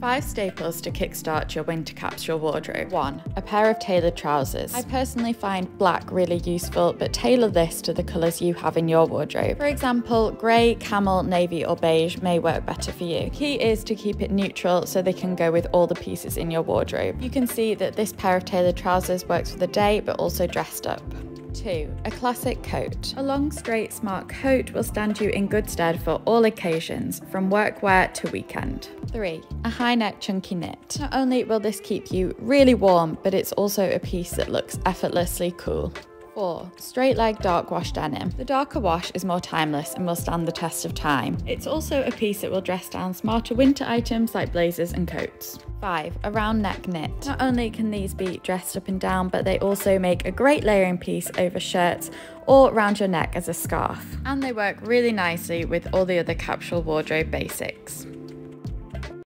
Five staples to kickstart your winter capsule wardrobe. One, a pair of tailored trousers. I personally find black really useful, but tailor this to the colours you have in your wardrobe. For example, grey, camel, navy or beige may work better for you. The Key is to keep it neutral so they can go with all the pieces in your wardrobe. You can see that this pair of tailored trousers works for the day, but also dressed up. 2. A classic coat. A long, straight, smart coat will stand you in good stead for all occasions, from workwear to weekend. 3. A high neck chunky knit. Not only will this keep you really warm, but it's also a piece that looks effortlessly cool. 4. Straight leg dark wash denim. The darker wash is more timeless and will stand the test of time. It's also a piece that will dress down smarter winter items like blazers and coats. 5. A round neck knit. Not only can these be dressed up and down, but they also make a great layering piece over shirts or round your neck as a scarf. And they work really nicely with all the other capsule wardrobe basics.